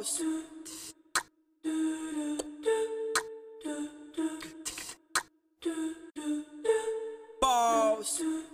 house. Balls.